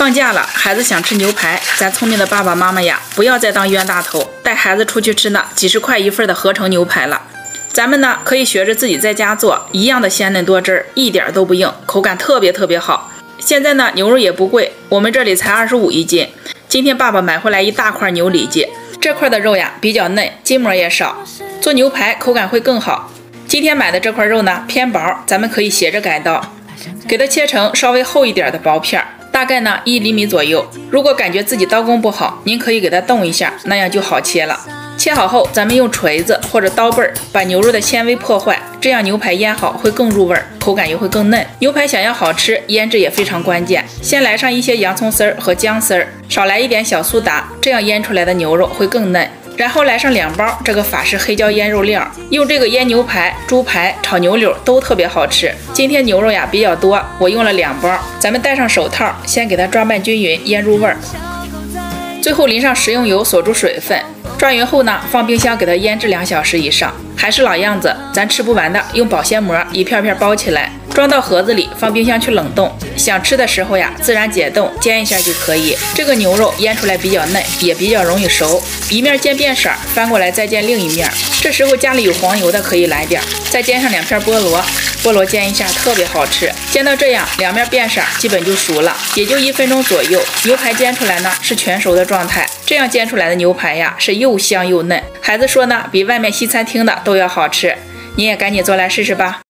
放假了，孩子想吃牛排，咱聪明的爸爸妈妈呀，不要再当冤大头，带孩子出去吃那几十块一份的合成牛排了。咱们呢，可以学着自己在家做，一样的鲜嫩多汁，一点都不硬，口感特别特别好。现在呢，牛肉也不贵，我们这里才二十五一斤。今天爸爸买回来一大块牛里脊，这块的肉呀比较嫩，筋膜也少，做牛排口感会更好。今天买的这块肉呢偏薄，咱们可以斜着改刀，给它切成稍微厚一点的薄片儿。大概呢一厘米左右。如果感觉自己刀工不好，您可以给它动一下，那样就好切了。切好后，咱们用锤子或者刀背儿把牛肉的纤维破坏，这样牛排腌好会更入味儿，口感也会更嫩。牛排想要好吃，腌制也非常关键。先来上一些洋葱丝儿和姜丝儿，少来一点小苏打，这样腌出来的牛肉会更嫩。然后来上两包这个法式黑椒腌肉料，用这个腌牛排、猪排、炒牛柳都特别好吃。今天牛肉呀比较多，我用了两包。咱们戴上手套，先给它抓拌均匀，腌入味儿。最后淋上食用油锁住水分，抓匀后呢，放冰箱给它腌制两小时以上。还是老样子，咱吃不完的，用保鲜膜一片片包起来。装到盒子里，放冰箱去冷冻。想吃的时候呀，自然解冻煎一下就可以。这个牛肉腌出来比较嫩，也比较容易熟。一面煎变色，翻过来再煎另一面。这时候家里有黄油的可以来点，再煎上两片菠萝，菠萝煎一下特别好吃。煎到这样，两面变色，基本就熟了，也就一分钟左右。牛排煎出来呢是全熟的状态，这样煎出来的牛排呀是又香又嫩。孩子说呢，比外面西餐厅的都要好吃。你也赶紧做来试试吧。